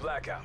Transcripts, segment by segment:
Blackout.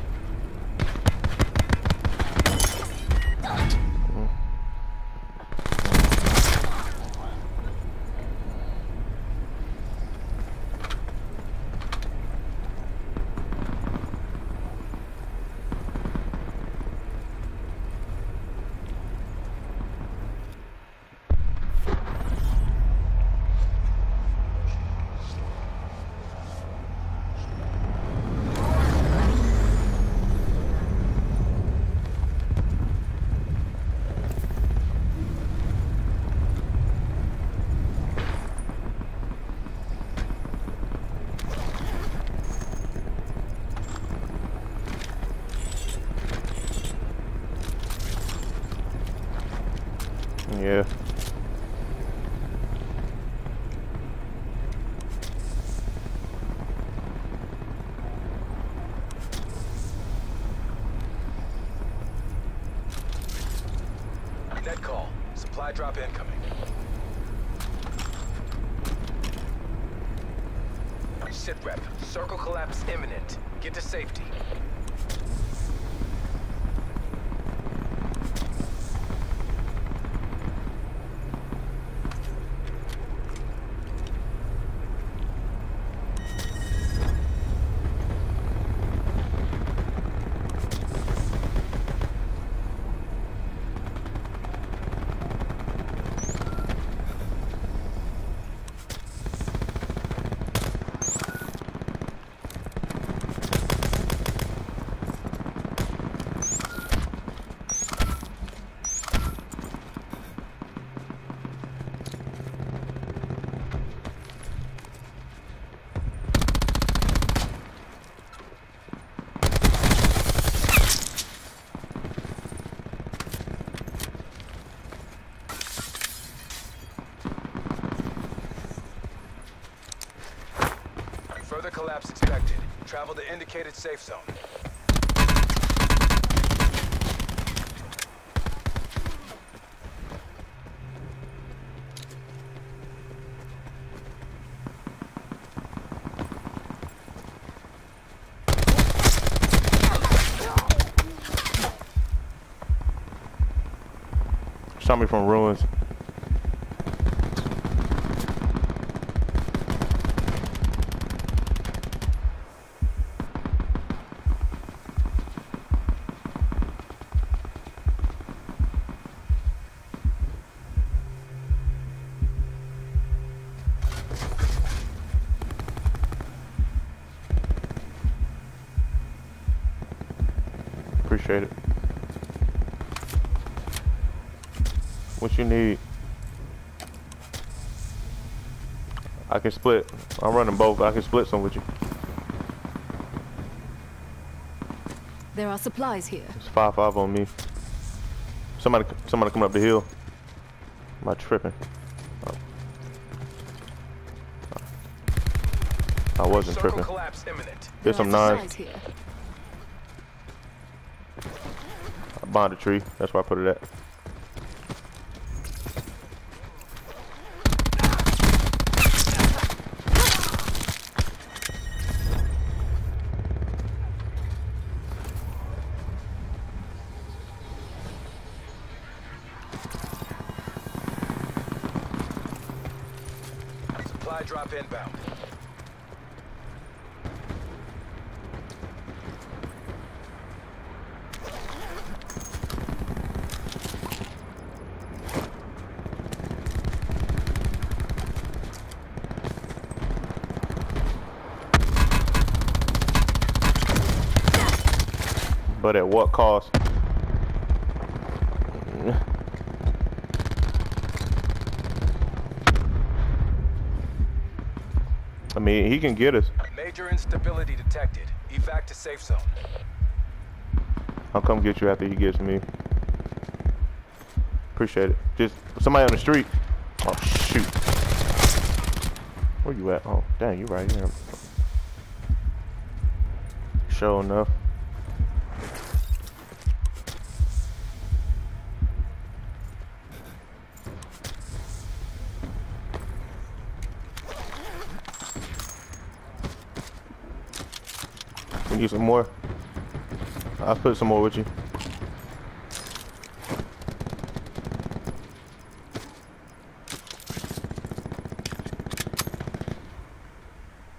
Net call. Supply drop incoming. Sit rep. Circle collapse imminent. Get to safety. Further collapse expected. Travel to indicated safe zone. Me from ruins. Appreciate it. What you need? I can split. I'm running both. I can split some with you. There are supplies here. It's five five on me. Somebody, somebody coming up the hill. Am I tripping? Oh. I wasn't Circle tripping. collapse. There's some are knives. here. Behind the tree. That's where I put it at. Supply drop inbound. But at what cost? I mean, he can get us. Major instability detected. Evac to safe zone. I'll come get you after he gets me. Appreciate it. Just somebody on the street. Oh shoot. Where you at? Oh dang, you right here. Sure enough. We need some more. I'll put some more with you.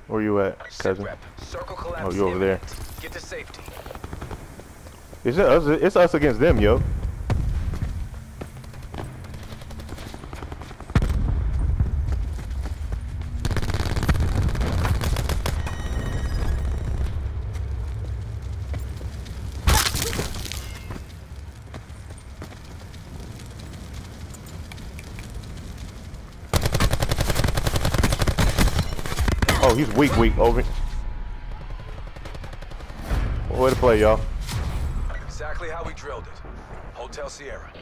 Where you at, cousin? Circle collapse Oh, you over there. Get to safety. Is it us? It's us against them, yo. Oh, he's weak, weak. Over. Way to play, y'all. Exactly how we drilled it. Hotel Sierra.